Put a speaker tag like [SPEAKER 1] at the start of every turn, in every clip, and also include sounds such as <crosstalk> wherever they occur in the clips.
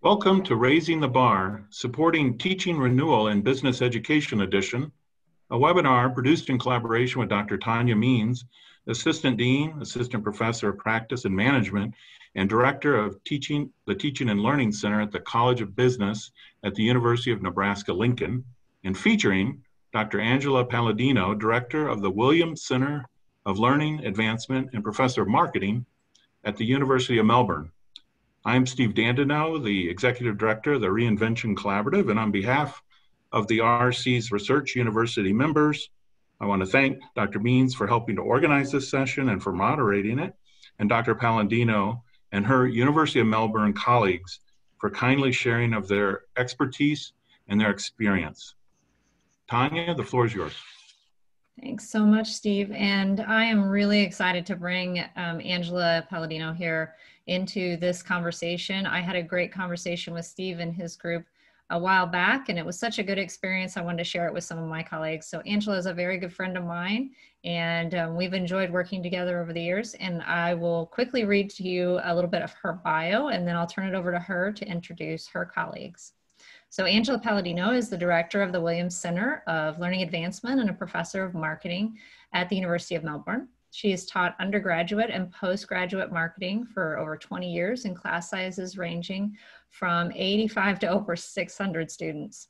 [SPEAKER 1] Welcome to Raising the Bar, Supporting Teaching Renewal in Business Education Edition, a webinar produced in collaboration with Dr. Tawnya Means, Assistant Dean, Assistant Professor of Practice and Management, and Director of Teaching, the Teaching and Learning Center at the College of Business at the University of Nebraska-Lincoln, and featuring Dr. Angela Paladino, Director of the Williams Center of Learning, Advancement, and Professor of Marketing at the University of Melbourne. I'm Steve Dandaneau, the Executive Director of the Reinvention Collaborative, and on behalf of the RC's Research University members, I want to thank Dr. Means for helping to organize this session and for moderating it, and Dr. Paladino and her University of Melbourne colleagues for kindly sharing of their expertise and their experience. Tawnya, the floor is yours.
[SPEAKER 2] Thanks so much, Steve. And I am really excited to bring um, Angela Paladino here into this conversation. I had a great conversation with Steve and his group a while back, and it was such a good experience. I wanted to share it with some of my colleagues. So Angela is a very good friend of mine, and um, we've enjoyed working together over the years. And I will quickly read to you a little bit of her bio, and then I'll turn it over to her to introduce her colleagues. So Angela Paladino is the director of the Williams Center of Learning Advancement and a professor of marketing at the University of Melbourne. She has taught undergraduate and postgraduate marketing for over 20 years in class sizes ranging from 85 to over 600 students.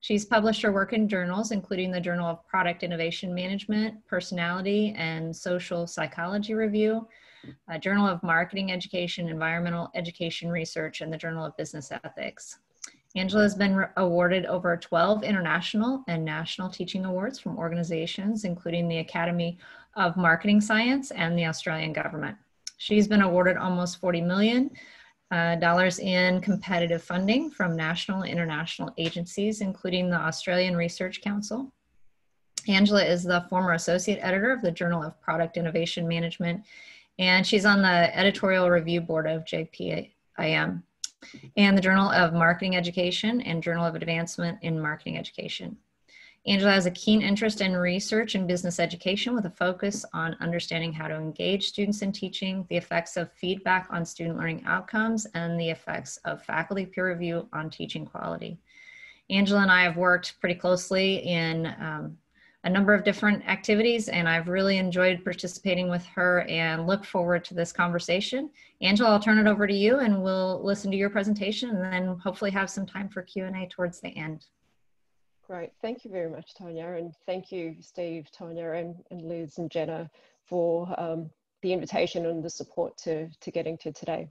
[SPEAKER 2] She's published her work in journals, including the Journal of Product Innovation Management, Personality, and Social Psychology Review, Journal of Marketing Education, Environmental Education Research, and the Journal of Business Ethics. Angela has been awarded over 12 international and national teaching awards from organizations, including the Academy of Marketing Science and the Australian government. She's been awarded almost 40 million uh, dollars in competitive funding from national and international agencies, including the Australian Research Council. Angela is the former associate editor of the Journal of Product Innovation Management, and she's on the editorial review board of JPIM and the Journal of Marketing Education and Journal of Advancement in Marketing Education. Angela has a keen interest in research and business education with a focus on understanding how to engage students in teaching, the effects of feedback on student learning outcomes, and the effects of faculty peer review on teaching quality. Angela and I have worked pretty closely in um, a number of different activities and I've really enjoyed participating with her and look forward to this conversation. Angela, I'll turn it over to you and we'll listen to your presentation and then hopefully have some time for Q&A towards the end.
[SPEAKER 3] Great, thank you very much, Tawnya, and thank you, Steve, Tawnya, and, and Liz and Jenna for um, the invitation and the support to, to getting to today.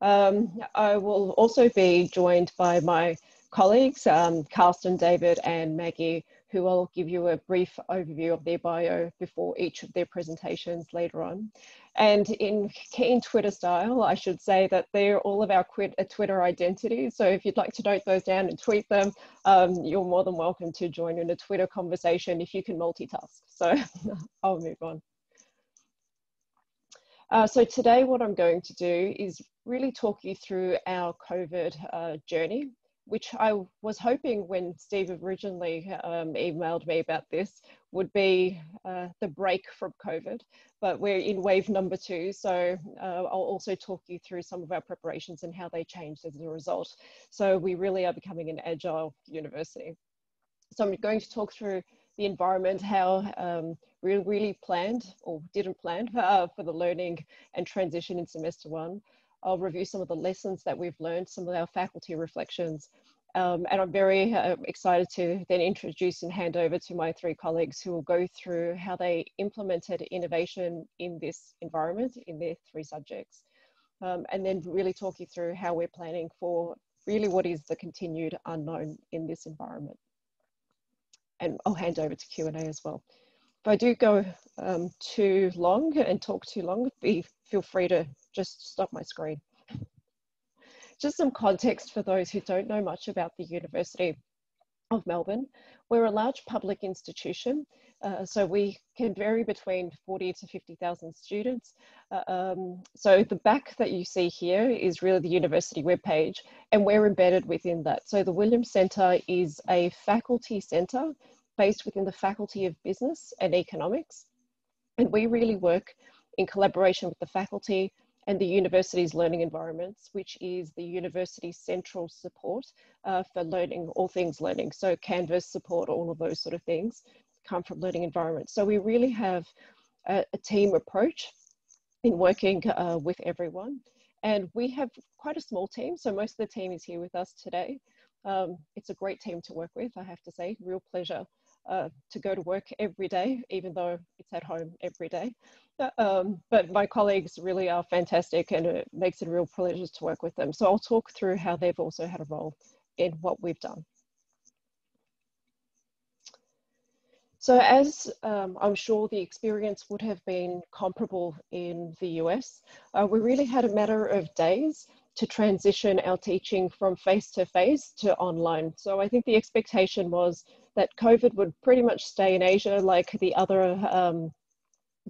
[SPEAKER 3] Um, I will also be joined by my colleagues, um, Carsten, David, and Maggie, who will give you a brief overview of their bio before each of their presentations later on. And in keen Twitter style, I should say that they're all of our uh, Twitter identities. So if you'd like to note those down and tweet them, um, you're more than welcome to join in a Twitter conversation if you can multitask. So <laughs> I'll move on. Uh, so today what I'm going to do is really talk you through our COVID uh, journey which I was hoping when Steve originally um, emailed me about this would be uh, the break from COVID, but we're in wave number two. So uh, I'll also talk you through some of our preparations and how they changed as a result. So we really are becoming an agile university. So I'm going to talk through the environment, how um, we really planned or didn't plan <laughs> uh, for the learning and transition in semester one. I'll review some of the lessons that we've learned, some of our faculty reflections, um, and I'm very uh, excited to then introduce and hand over to my three colleagues who will go through how they implemented innovation in this environment in their three subjects. Um, and then really talk you through how we're planning for really what is the continued unknown in this environment. And I'll hand over to Q&A as well. If I do go um, too long and talk too long, be, feel free to just stop my screen. Just some context for those who don't know much about the University of Melbourne. We're a large public institution, uh, so we can vary between 40 to 50,000 students. Uh, um, so the back that you see here is really the university webpage, and we're embedded within that. So the Williams Centre is a faculty centre based within the Faculty of Business and Economics, and we really work in collaboration with the faculty and the university's learning environments, which is the university central support uh, for learning, all things learning. So Canvas support, all of those sort of things come from learning environments. So we really have a, a team approach in working uh, with everyone. And we have quite a small team. So most of the team is here with us today. Um, it's a great team to work with, I have to say, real pleasure uh, to go to work every day, even though it's at home every day. Um, but my colleagues really are fantastic and it makes it a real pleasure to work with them. So I'll talk through how they've also had a role in what we've done. So as um, I'm sure the experience would have been comparable in the US, uh, we really had a matter of days to transition our teaching from face-to-face -to, -face to online. So I think the expectation was that COVID would pretty much stay in Asia like the other um,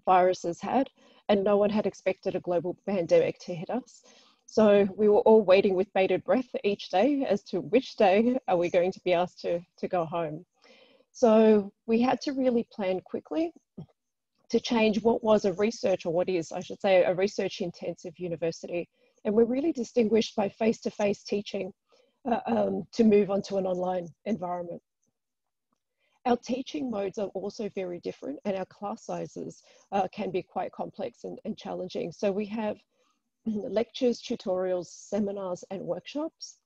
[SPEAKER 3] viruses had, and no one had expected a global pandemic to hit us. So we were all waiting with bated breath each day as to which day are we going to be asked to, to go home. So we had to really plan quickly to change what was a research, or what is, I should say, a research intensive university. And we're really distinguished by face to face teaching uh, um, to move on to an online environment. Our teaching modes are also very different and our class sizes uh, can be quite complex and, and challenging. So we have <clears throat> lectures, tutorials, seminars and workshops.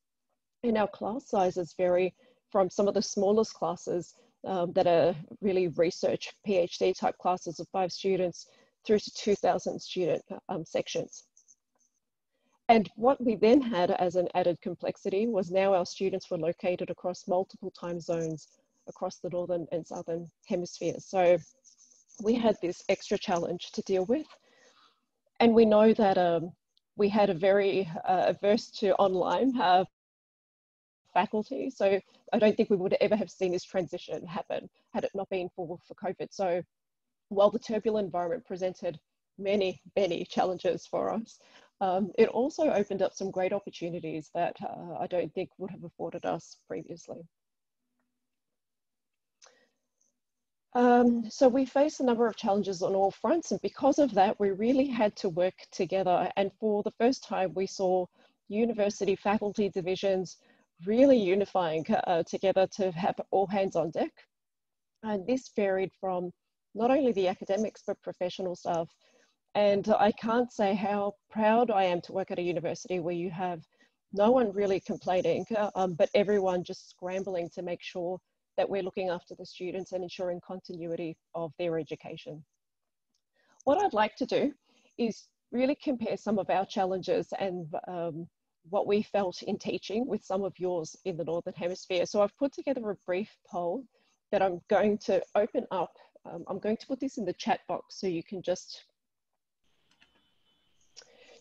[SPEAKER 3] And our class sizes vary from some of the smallest classes um, that are really research PhD type classes of five students through to 2000 student um, sections. And what we then had as an added complexity was now our students were located across multiple time zones across the northern and southern hemispheres. So we had this extra challenge to deal with. And we know that um, we had a very uh, averse to online uh, faculty. So I don't think we would ever have seen this transition happen had it not been for, for COVID. So while the turbulent environment presented many, many challenges for us, um, it also opened up some great opportunities that uh, I don't think would have afforded us previously. Um, so we faced a number of challenges on all fronts, and because of that, we really had to work together. And for the first time, we saw university faculty divisions really unifying uh, together to have all hands on deck. And this varied from not only the academics, but professional staff. And I can't say how proud I am to work at a university where you have no one really complaining, uh, um, but everyone just scrambling to make sure that we're looking after the students and ensuring continuity of their education. What I'd like to do is really compare some of our challenges and um, what we felt in teaching with some of yours in the Northern Hemisphere. So I've put together a brief poll that I'm going to open up. Um, I'm going to put this in the chat box so you can just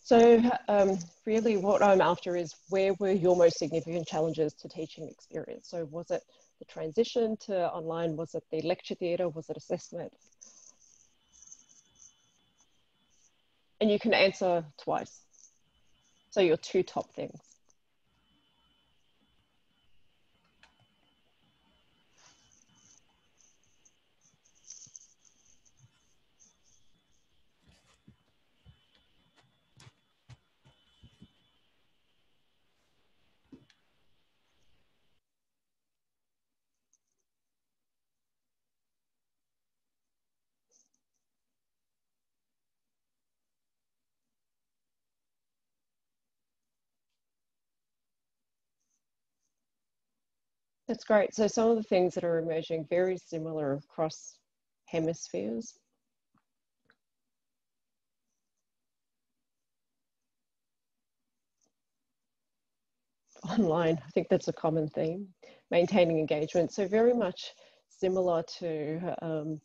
[SPEAKER 3] so um, really what I'm after is where were your most significant challenges to teaching experience? So was it the transition to online? Was it the lecture theatre? Was it assessment? And you can answer twice. So your two top things. That's great. So some of the things that are emerging very similar across hemispheres. Online, I think that's a common theme, maintaining engagement. So very much similar to um,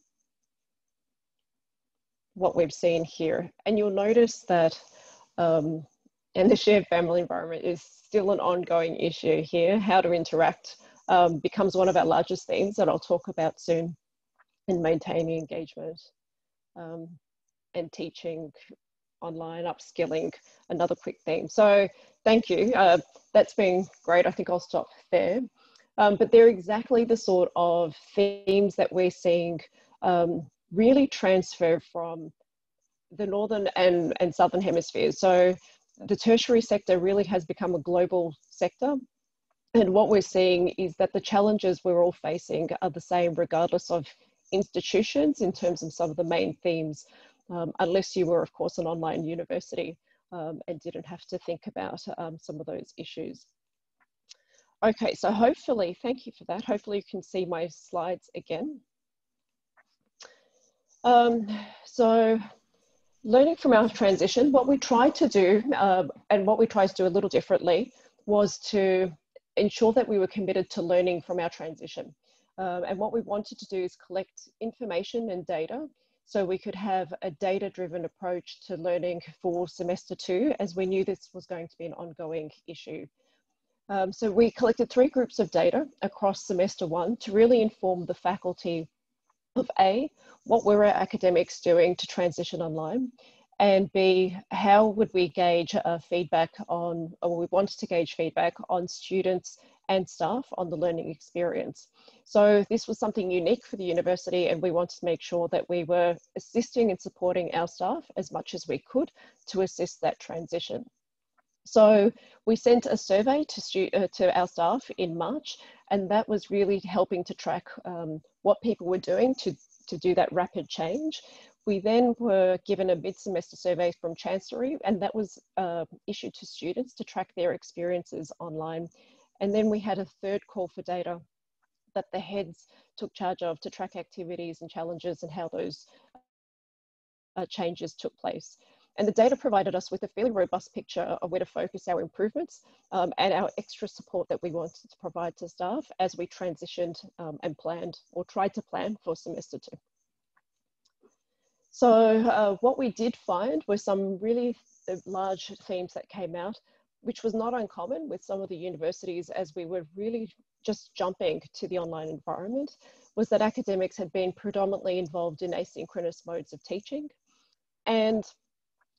[SPEAKER 3] what we've seen here. And you'll notice that um, and the shared family environment is still an ongoing issue here, how to interact um, becomes one of our largest themes that I'll talk about soon in maintaining engagement um, and teaching online, upskilling, another quick theme. So thank you. Uh, that's been great. I think I'll stop there. Um, but they're exactly the sort of themes that we're seeing um, really transfer from the northern and, and southern hemispheres. So the tertiary sector really has become a global sector. And what we're seeing is that the challenges we're all facing are the same regardless of institutions in terms of some of the main themes, um, unless you were, of course, an online university um, and didn't have to think about um, some of those issues. Okay, so hopefully, thank you for that. Hopefully you can see my slides again. Um, so learning from our transition, what we tried to do uh, and what we tried to do a little differently was to ensure that we were committed to learning from our transition. Um, and what we wanted to do is collect information and data so we could have a data driven approach to learning for semester two as we knew this was going to be an ongoing issue. Um, so we collected three groups of data across semester one to really inform the faculty of A, what were our academics doing to transition online? And B, how would we gauge uh, feedback on, or we wanted to gauge feedback on students and staff on the learning experience. So this was something unique for the university and we wanted to make sure that we were assisting and supporting our staff as much as we could to assist that transition. So we sent a survey to, uh, to our staff in March and that was really helping to track um, what people were doing to, to do that rapid change. We then were given a mid-semester survey from Chancery and that was uh, issued to students to track their experiences online. And then we had a third call for data that the heads took charge of to track activities and challenges and how those uh, changes took place. And the data provided us with a fairly robust picture of where to focus our improvements um, and our extra support that we wanted to provide to staff as we transitioned um, and planned or tried to plan for semester two. So uh, what we did find were some really uh, large themes that came out, which was not uncommon with some of the universities as we were really just jumping to the online environment, was that academics had been predominantly involved in asynchronous modes of teaching. And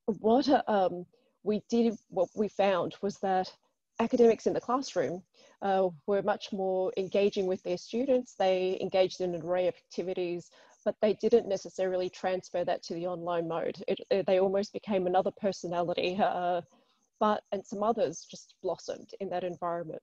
[SPEAKER 3] what um, we did, what we found was that academics in the classroom uh, were much more engaging with their students. They engaged in an array of activities, but they didn't necessarily transfer that to the online mode. It, it, they almost became another personality, uh, but and some others just blossomed in that environment.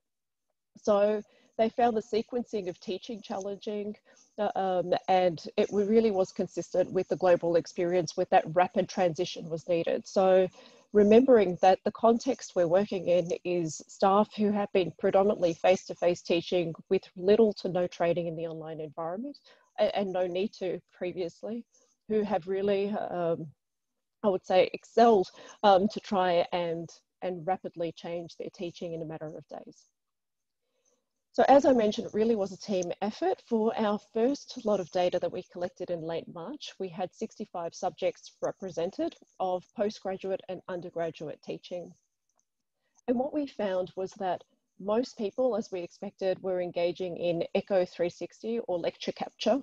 [SPEAKER 3] So they found the sequencing of teaching challenging uh, um, and it really was consistent with the global experience with that rapid transition was needed. So remembering that the context we're working in is staff who have been predominantly face-to-face -face teaching with little to no training in the online environment and, no need to previously, who have really, um, I would say, excelled um, to try and, and rapidly change their teaching in a matter of days. So as I mentioned, it really was a team effort. For our first lot of data that we collected in late March, we had 65 subjects represented of postgraduate and undergraduate teaching. And what we found was that most people, as we expected, were engaging in Echo 360 or lecture capture,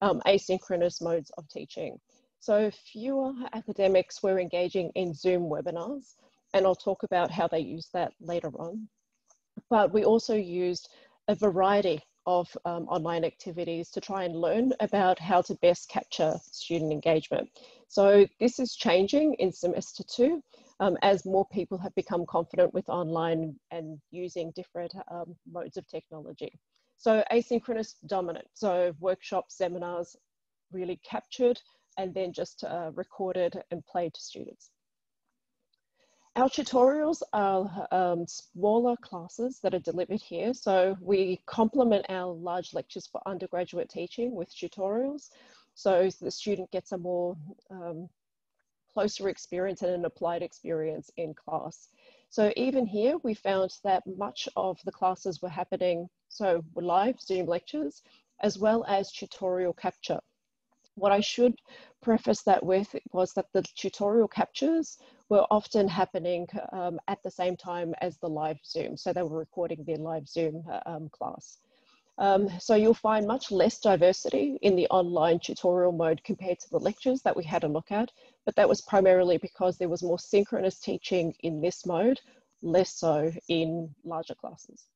[SPEAKER 3] um, asynchronous modes of teaching. So fewer academics were engaging in Zoom webinars, and I'll talk about how they use that later on. But we also used a variety of um, online activities to try and learn about how to best capture student engagement. So this is changing in semester two um, as more people have become confident with online and using different um, modes of technology. So asynchronous dominant, so workshops, seminars really captured and then just uh, recorded and played to students. Our tutorials are um, smaller classes that are delivered here. So we complement our large lectures for undergraduate teaching with tutorials. So the student gets a more um, closer experience and an applied experience in class. So even here, we found that much of the classes were happening, so live Zoom lectures, as well as tutorial capture. What I should preface that with was that the tutorial captures were often happening um, at the same time as the live Zoom. So they were recording their live Zoom uh, um, class. Um, so you'll find much less diversity in the online tutorial mode compared to the lectures that we had a look at, but that was primarily because there was more synchronous teaching in this mode, less so in larger classes.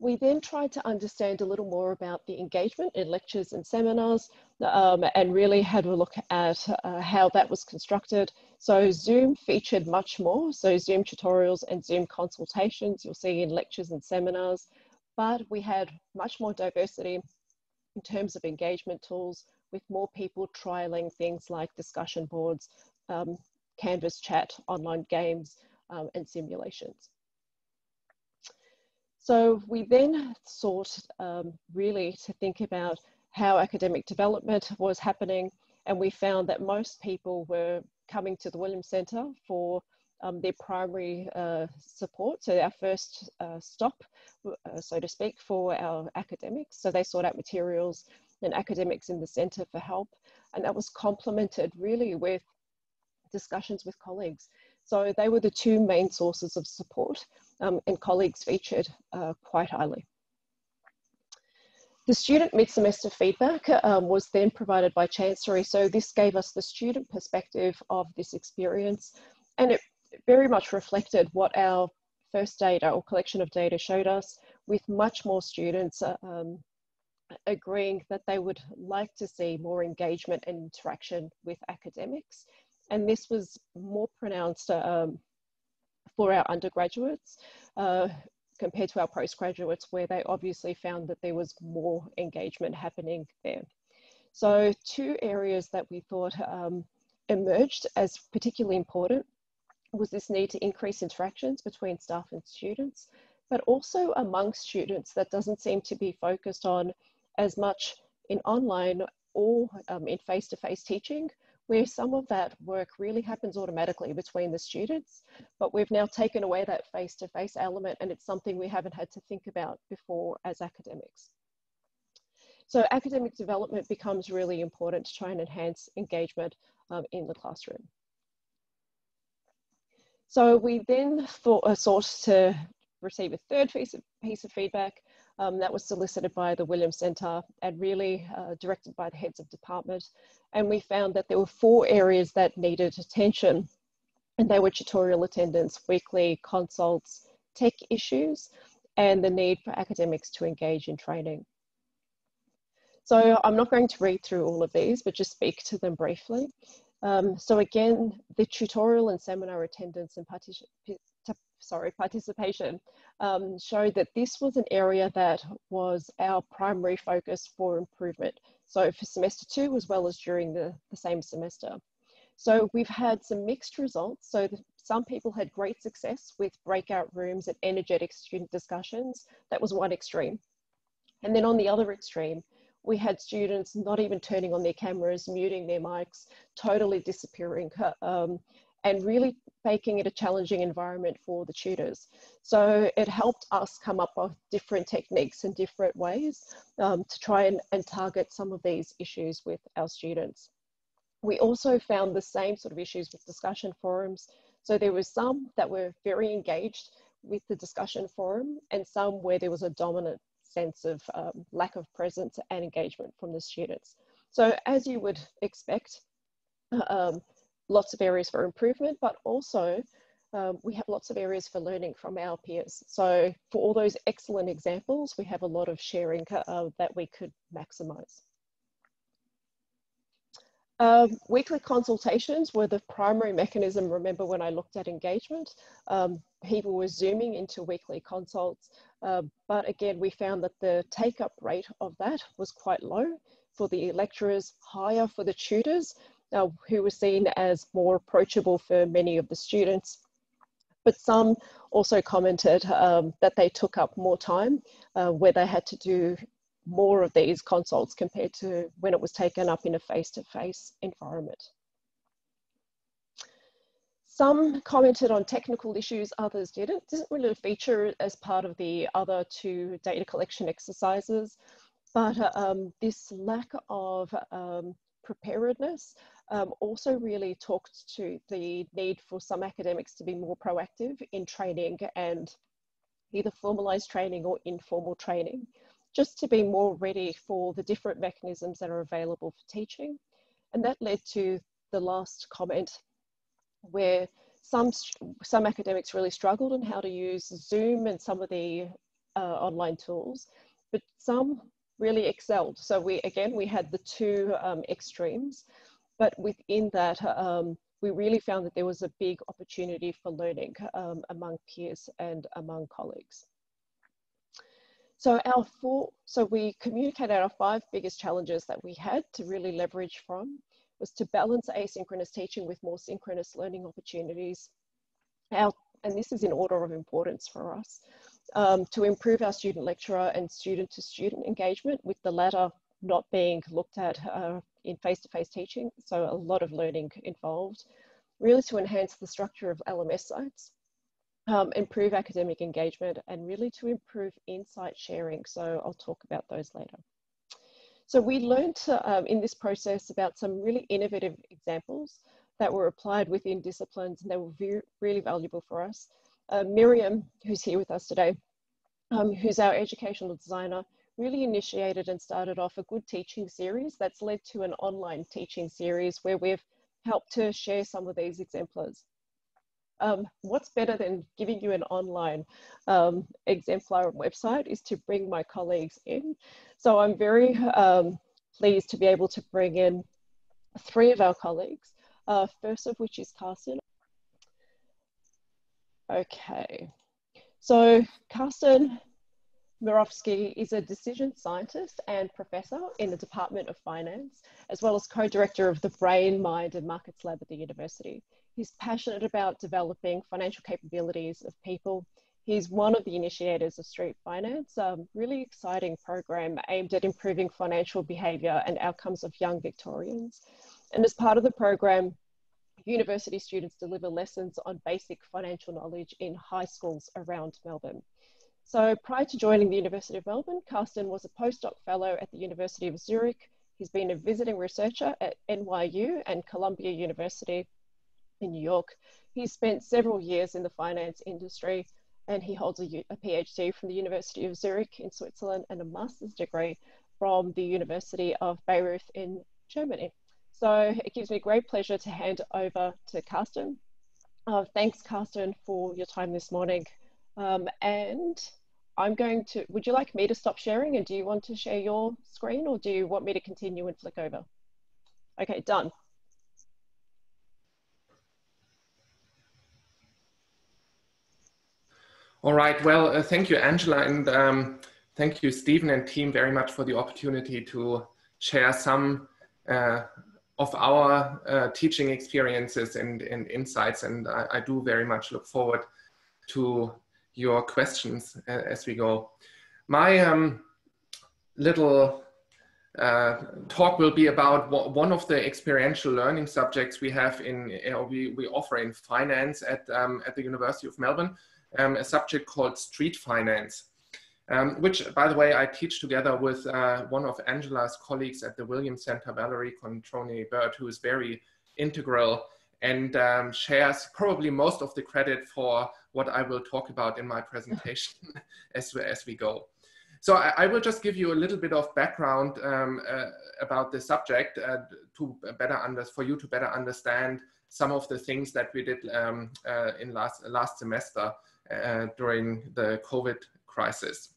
[SPEAKER 3] We then tried to understand a little more about the engagement in lectures and seminars um, and really had a look at uh, how that was constructed. So Zoom featured much more. So Zoom tutorials and Zoom consultations you'll see in lectures and seminars, but we had much more diversity in terms of engagement tools with more people trialing things like discussion boards, um, Canvas chat, online games, um, and simulations. So we then sought um, really to think about how academic development was happening and we found that most people were coming to the Williams Centre for um, their primary uh, support, so our first uh, stop, uh, so to speak, for our academics. So they sought out materials and academics in the centre for help, and that was complemented really with discussions with colleagues. So they were the two main sources of support, um, and colleagues featured uh, quite highly. The student mid-semester feedback um, was then provided by Chancery. So this gave us the student perspective of this experience and it very much reflected what our first data or collection of data showed us with much more students uh, um, agreeing that they would like to see more engagement and interaction with academics. And this was more pronounced um, for our undergraduates. Uh, compared to our postgraduates where they obviously found that there was more engagement happening there. So two areas that we thought um, emerged as particularly important was this need to increase interactions between staff and students, but also among students that doesn't seem to be focused on as much in online or um, in face-to-face -face teaching, where some of that work really happens automatically between the students, but we've now taken away that face-to-face -face element and it's something we haven't had to think about before as academics. So academic development becomes really important to try and enhance engagement um, in the classroom. So we then thought, uh, sought to receive a third piece of, piece of feedback um, that was solicited by the Williams Centre and really uh, directed by the heads of department. And we found that there were four areas that needed attention and they were tutorial attendance, weekly consults, tech issues, and the need for academics to engage in training. So I'm not going to read through all of these, but just speak to them briefly. Um, so again, the tutorial and seminar attendance and sorry, participation um, showed that this was an area that was our primary focus for improvement. So for semester two, as well as during the, the same semester. So we've had some mixed results. So the, some people had great success with breakout rooms and energetic student discussions. That was one extreme. And then on the other extreme, we had students not even turning on their cameras, muting their mics, totally disappearing, um, and really making it a challenging environment for the tutors. So it helped us come up with different techniques and different ways um, to try and, and target some of these issues with our students. We also found the same sort of issues with discussion forums. So there was some that were very engaged with the discussion forum and some where there was a dominant sense of um, lack of presence and engagement from the students. So as you would expect, um, lots of areas for improvement, but also um, we have lots of areas for learning from our peers. So for all those excellent examples, we have a lot of sharing uh, that we could maximize. Um, weekly consultations were the primary mechanism, remember when I looked at engagement, um, people were zooming into weekly consults, uh, but again, we found that the take up rate of that was quite low for the lecturers, higher for the tutors, uh, who were seen as more approachable for many of the students. But some also commented um, that they took up more time uh, where they had to do more of these consults compared to when it was taken up in a face-to-face -face environment. Some commented on technical issues, others didn't. It didn't really feature as part of the other two data collection exercises, but uh, um, this lack of um, preparedness um, also really talked to the need for some academics to be more proactive in training and either formalized training or informal training, just to be more ready for the different mechanisms that are available for teaching. And that led to the last comment where some, some academics really struggled on how to use Zoom and some of the uh, online tools, but some really excelled. So we, again, we had the two um, extremes, but within that, um, we really found that there was a big opportunity for learning um, among peers and among colleagues. So our four, so we communicated our five biggest challenges that we had to really leverage from was to balance asynchronous teaching with more synchronous learning opportunities. Our, and this is in order of importance for us, um, to improve our student lecturer and student to student engagement with the latter not being looked at uh, in face-to-face -face teaching. So a lot of learning involved, really to enhance the structure of LMS sites um, improve academic engagement and really to improve insight sharing. So I'll talk about those later. So we learned um, in this process about some really innovative examples that were applied within disciplines and they were really valuable for us. Uh, Miriam, who's here with us today, um, who's our educational designer, really initiated and started off a good teaching series that's led to an online teaching series where we've helped to share some of these exemplars um, what's better than giving you an online um, exemplar website is to bring my colleagues in. So I'm very um, pleased to be able to bring in three of our colleagues, uh, first of which is Carsten. Okay, so Carsten Murawski is a decision scientist and professor in the Department of Finance, as well as co-director of the Brain, Mind and Markets Lab at the university. He's passionate about developing financial capabilities of people. He's one of the initiators of Street Finance, a really exciting program aimed at improving financial behaviour and outcomes of young Victorians. And as part of the program, university students deliver lessons on basic financial knowledge in high schools around Melbourne. So prior to joining the University of Melbourne, Carsten was a postdoc fellow at the University of Zurich. He's been a visiting researcher at NYU and Columbia University in New York. He spent several years in the finance industry and he holds a, PhD from the University of Zurich in Switzerland and a master's degree from the University of Bayreuth in Germany. So it gives me great pleasure to hand over to Carsten. Uh, thanks, Carsten, for your time this morning. Um, and I'm going to, would you like me to stop sharing and do you want to share your screen or do you want me to continue and flick over? Okay, done.
[SPEAKER 4] All right. Well, uh, thank you, Angela, and um, thank you, Stephen and team, very much for the opportunity to share some uh, of our uh, teaching experiences and, and insights. And I, I, do very much look forward to your questions uh, as we go. My um, little uh, talk will be about one of the experiential learning subjects we have in, uh, we, we offer in finance at, um, at the University of Melbourne um, a subject called street finance, um, which, by the way, I teach together with uh, one of Angela's colleagues at the Williams Center, Valerie Controni Bird, who is very integral and um, shares probably most of the credit for what I will talk about in my presentation <laughs> <laughs> as, as we go. So I, I, will just give you a little bit of background um, uh, about the subject uh, to better under, for you to better understand some of the things that we did um, uh, in last, last semester uh, during the COVID crisis.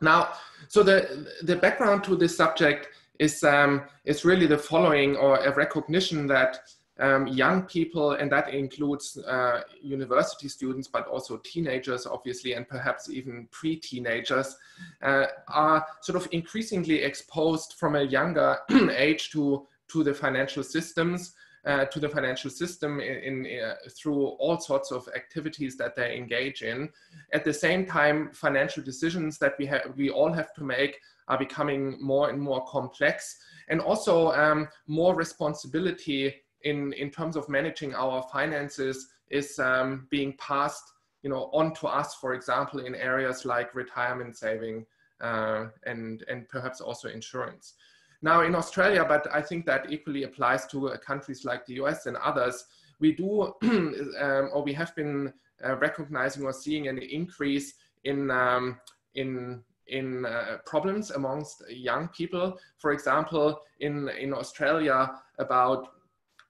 [SPEAKER 4] Now, so the, the background to this subject is, um, is really the following or a recognition that um, young people, and that includes uh, university students, but also teenagers, obviously, and perhaps even pre-teenagers, uh, are sort of increasingly exposed from a younger <clears throat> age to, to the financial systems uh, to the financial system in, in uh, through all sorts of activities that they engage in. At the same time, financial decisions that we have, we all have to make are becoming more and more complex, and also um, more responsibility in in terms of managing our finances is um, being passed, you know, on to us. For example, in areas like retirement saving uh, and and perhaps also insurance. Now in Australia, but I think that equally applies to uh, countries like the US and others, we do, <clears throat> um, or we have been uh, recognizing or seeing an increase in, um, in, in uh, problems amongst young people. For example, in, in Australia, about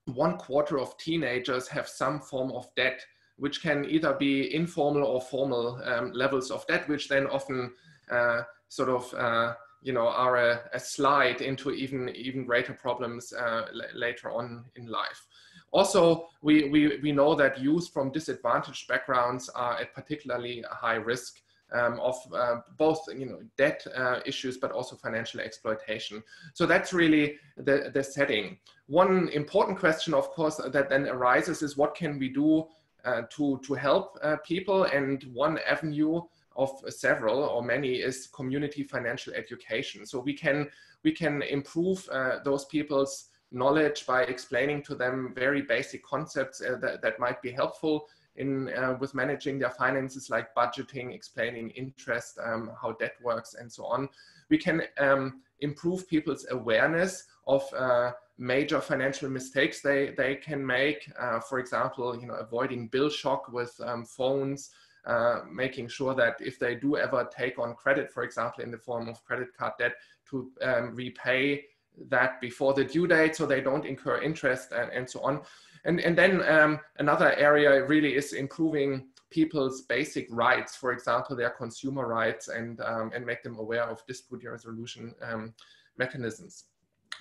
[SPEAKER 4] one quarter of teenagers have some form of debt, which can either be informal or formal um, levels of debt, which then often uh, sort of uh, you know, are a, a, slide into even, even greater problems uh, later on in life. Also, we, we, we know that youth from disadvantaged backgrounds are at particularly high risk um, of uh, both you know debt uh, issues but also financial exploitation. So that's really the, the setting. One important question of course that then arises is what can we do uh, to to help uh, people? And one avenue of several or many is community financial education. So we can we can improve uh, those people's knowledge by explaining to them very basic concepts uh, that, that might be helpful in uh, with managing their finances like budgeting explaining interest um, how debt works and so on. We can um, improve people's awareness of uh, major financial mistakes they they can make uh, for example you know avoiding bill shock with um, phones uh, making sure that if they do ever take on credit for example in the form of credit card debt to um, repay that before the due date so they don't incur interest and, and so on. And, and then um, another area really is improving people's basic rights, for example, their consumer rights and, um, and make them aware of dispute resolution um, mechanisms.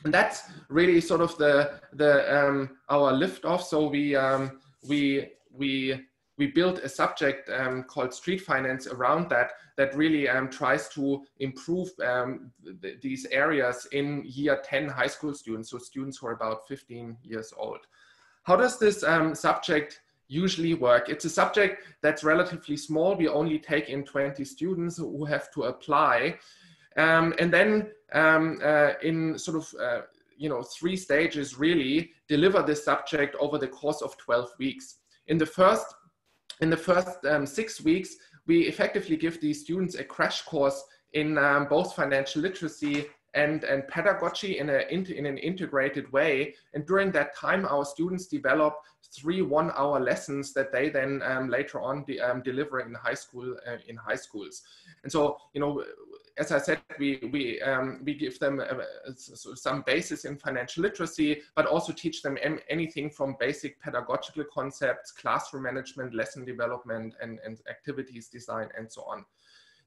[SPEAKER 4] And that's really sort of the, the, um, our lift off. So we, um, we, we we built a subject um, called street finance around that that really um, tries to improve um, th these areas in year 10 high school students, so students who are about 15 years old. How does this um, subject usually work? It's a subject that's relatively small. We only take in 20 students who have to apply. Um, and then um, uh, in sort of uh, you know, three stages really deliver this subject over the course of 12 weeks. In the first in the first um, six weeks, we effectively give these students a crash course in um, both financial literacy and, and pedagogy in, a, in in an integrated way. And during that time, our students develop three one-hour lessons that they then um, later on de um, deliver in high school uh, in high schools. And so, you know, as I said, we, we, um, we give them a, some basis in financial literacy, but also teach them anything from basic pedagogical concepts, classroom management, lesson development, and, and activities design, and so on.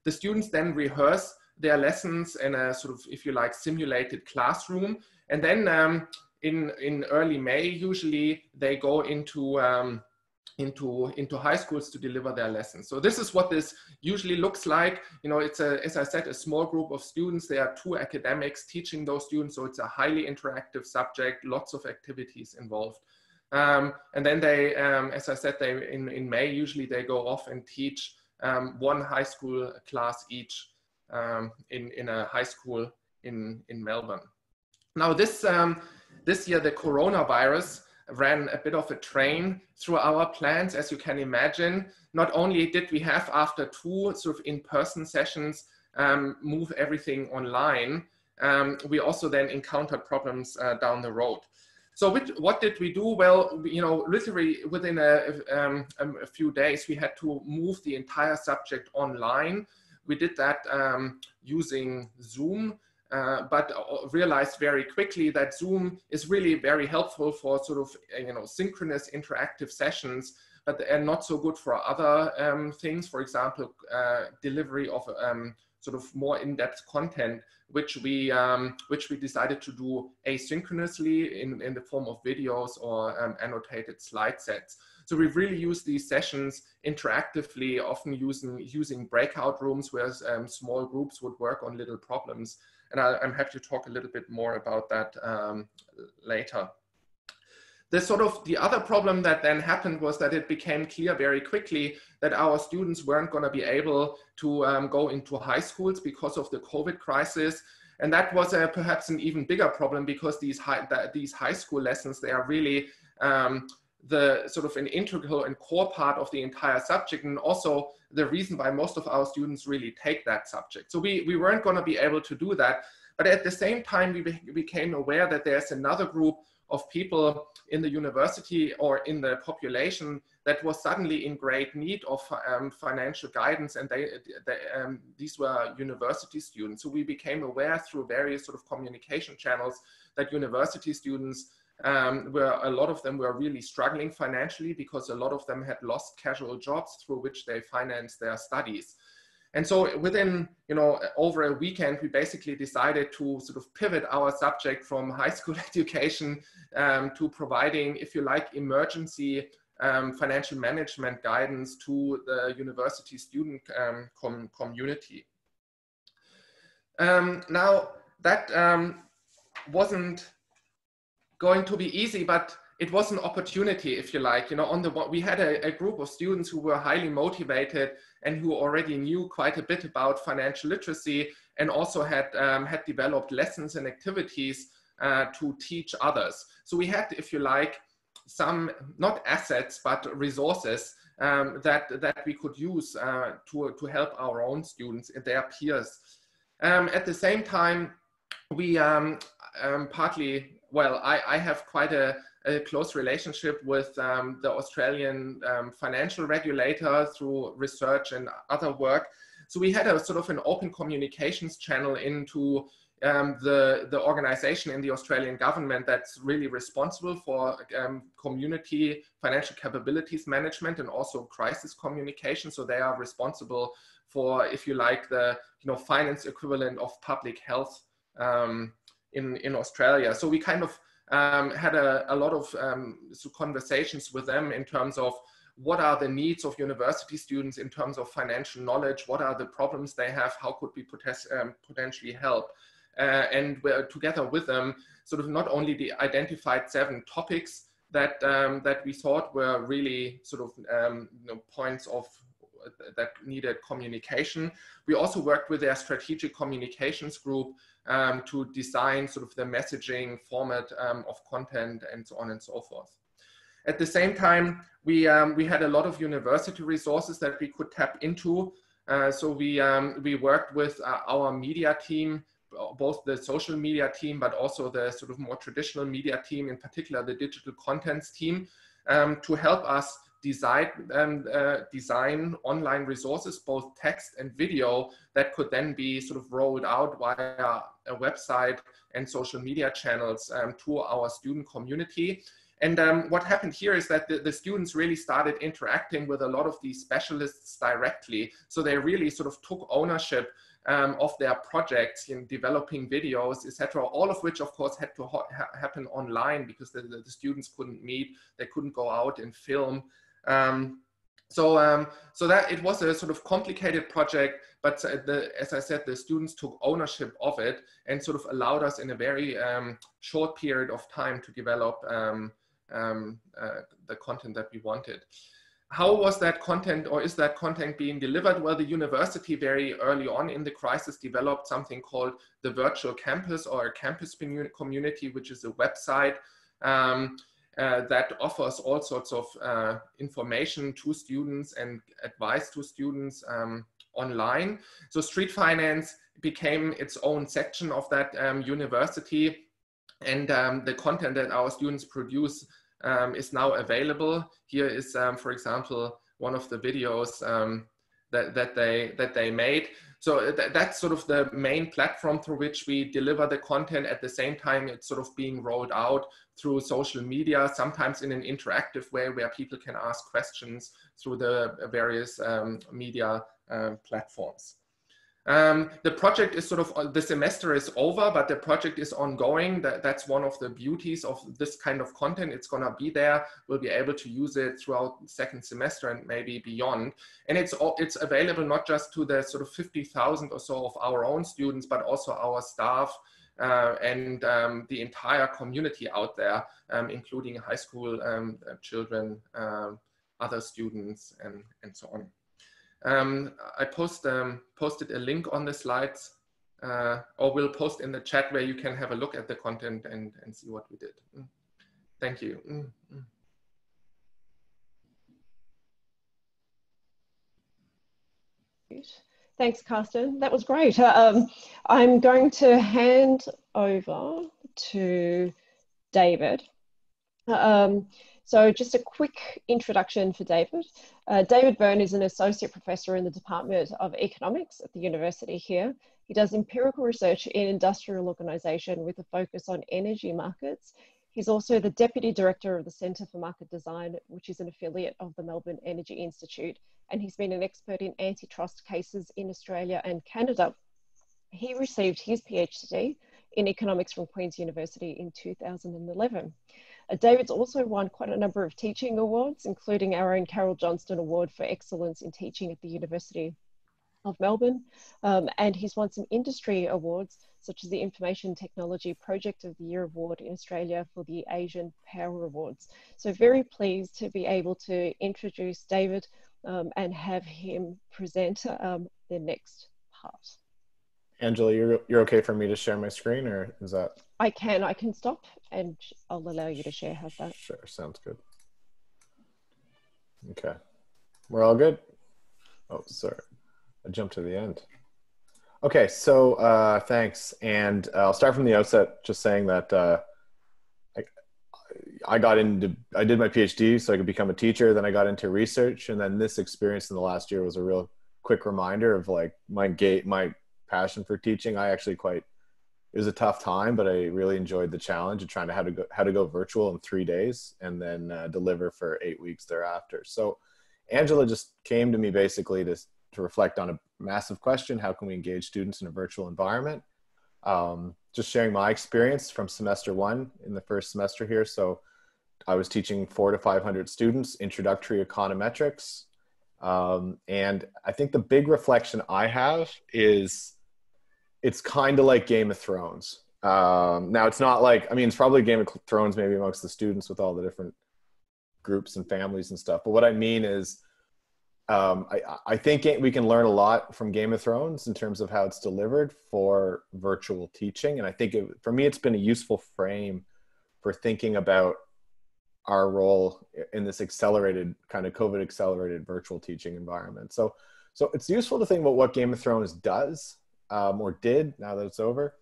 [SPEAKER 4] The students then rehearse their lessons in a sort of, if you like, simulated classroom. And then um, in, in early May, usually they go into um, into into high schools to deliver their lessons. So this is what this usually looks like. You know it's a as i said a small group of students. There are two academics teaching those students so it's a highly interactive subject lots of activities involved. Um, and then they um, as i said they in in may usually they go off and teach um, one high school class each um, in in a high school in in melbourne. Now this um, this year the coronavirus ran a bit of a train through our plans, as you can imagine. Not only did we have, after two sort of in-person sessions, um, move everything online, um, we also then encountered problems uh, down the road. So which, what did we do? Well, you know, literally within a, um, a, few days, we had to move the entire subject online. We did that um, using Zoom. Uh, but uh, realized very quickly that Zoom is really very helpful for sort of, uh, you know, synchronous interactive sessions, but and not so good for other um, things. For example, uh, delivery of um, sort of more in-depth content, which we um, which we decided to do asynchronously in, in the form of videos or um, annotated slide sets. So we've really used these sessions interactively, often using using breakout rooms where um, small groups would work on little problems and I, am happy to talk a little bit more about that um, later. The sort of the other problem that then happened was that it became clear very quickly that our students weren't going to be able to um, go into high schools because of the COVID crisis. And that was a, perhaps an even bigger problem because these high, the, these high school lessons, they are really um, the sort of an integral and core part of the entire subject and also the reason why most of our students really take that subject. So we, we weren't going to be able to do that. But at the same time, we be became aware that there's another group of people in the university or in the population that was suddenly in great need of um, financial guidance and they, they um, these were university students so we became aware through various sort of communication channels that university students um, where a lot of them were really struggling financially because a lot of them had lost casual jobs through which they financed their studies. And so within, you know, over a weekend, we basically decided to sort of pivot our subject from high school <laughs> education um, to providing, if you like, emergency um, financial management guidance to the university student um, com community. Um, now, that um, wasn't going to be easy, but it was an opportunity, if you like. You know, on the we had a, a, group of students who were highly motivated and who already knew quite a bit about financial literacy, and also had um, had developed lessons and activities uh, to teach others. So we had, if you like, some not assets but resources um, that that we could use uh, to to help our own students and their peers. Um, at the same time, we um, um partly well, I, I have quite a, a close relationship with um, the Australian um, financial regulator through research and other work. So we had a sort of an open communications channel into um, the, the organization in the Australian government that's really responsible for um, community financial capabilities management and also crisis communication. So they are responsible for, if you like, the you know finance equivalent of public health um, in, in Australia. So we kind of um, had a, a, lot of um, conversations with them in terms of what are the needs of university students in terms of financial knowledge, what are the problems they have, how could we um, potentially help uh, and we're together with them sort of not only the identified seven topics that um, that we thought were really sort of um, you know, points of that needed communication. We also worked with their strategic communications group um, to design sort of the messaging format um, of content and so on and so forth. At the same time, we, um, we had a lot of university resources that we could tap into. Uh, so we, um, we worked with uh, our media team both the social media team, but also the sort of more traditional media team, in particular the digital contents team, um, to help us design, um, uh, design online resources, both text and video, that could then be sort of rolled out via a website and social media channels um, to our student community. And um, what happened here is that the, the, students really started interacting with a lot of these specialists directly. So they really sort of took ownership um, of their projects in developing videos, etc. All of which, of course, had to ha happen online because the, the, the, students couldn't meet, they couldn't go out and film. Um, so, um, so that it was a sort of complicated project, but the, as I said, the students took ownership of it and sort of allowed us in a very um, short period of time to develop um, um, uh, the content that we wanted how was that content or is that content being delivered? Well, the university very early on in the crisis developed something called the virtual campus or a campus community, which is a website um, uh, that offers all sorts of uh, information to students and advice to students um, online. So Street Finance became its own section of that um, university and um, the content that our students produce um, is now available. Here is, um, for example, one of the videos um, that, that, they, that they made. So th that's sort of the main platform through which we deliver the content. At the same time, it's sort of being rolled out through social media, sometimes in an interactive way where people can ask questions through the various um, media uh, platforms. Um, the project is sort of, uh, the semester is over, but the project is ongoing. That, that's one of the beauties of this kind of content. It's gonna be there. We'll be able to use it throughout the second semester and maybe beyond. And it's, it's available not just to the sort of 50,000 or so of our own students, but also our staff uh, and um, the entire community out there, um, including high school um, children, um, other students, and, and so on. Um, I post, um, posted a link on the slides uh, or we'll post in the chat where you can have a look at the content and, and see what we did. Mm. Thank you. Mm.
[SPEAKER 3] Mm. Thanks, Carsten. That was great. Uh, um, I'm going to hand over to David. Um, so just a quick introduction for David. Uh, David Byrne is an associate professor in the Department of Economics at the university here. He does empirical research in industrial organisation with a focus on energy markets. He's also the Deputy Director of the Centre for Market Design, which is an affiliate of the Melbourne Energy Institute, and he's been an expert in antitrust cases in Australia and Canada. He received his PhD in economics from Queen's University in 2011. Uh, David's also won quite a number of teaching awards, including our own Carol Johnston Award for Excellence in Teaching at the University of Melbourne. Um, and he's won some industry awards, such as the Information Technology Project of the Year Award in Australia for the Asian Power Awards. So very pleased to be able to introduce David um, and have him present um, the next part.
[SPEAKER 5] Angela, you're, you're okay for me to share my screen or is that?
[SPEAKER 3] I can, I can stop and I'll allow you to share. How's that?
[SPEAKER 5] Sure, sounds good. Okay, we're all good? Oh, sorry, I jumped to the end. Okay, so uh, thanks. And uh, I'll start from the outset just saying that uh, I, I got into, I did my PhD so I could become a teacher. Then I got into research. And then this experience in the last year was a real quick reminder of like my gate, my passion for teaching. I actually quite it was a tough time, but I really enjoyed the challenge of trying to how to go how to go virtual in three days and then uh, deliver for eight weeks thereafter. So Angela just came to me basically to to reflect on a massive question: How can we engage students in a virtual environment? Um, just sharing my experience from semester one in the first semester here. So I was teaching four to five hundred students introductory econometrics, um, and I think the big reflection I have is it's kind of like Game of Thrones. Um, now it's not like I mean it's probably Game of Thrones maybe amongst the students with all the different groups and families and stuff. But what I mean is, um, I, I think we can learn a lot from Game of Thrones in terms of how it's delivered for virtual teaching, and I think it, for me it's been a useful frame for thinking about our role in this accelerated kind of COVID accelerated virtual teaching environment. So, so it's useful to think about what Game of Thrones does um, or did now that it's over.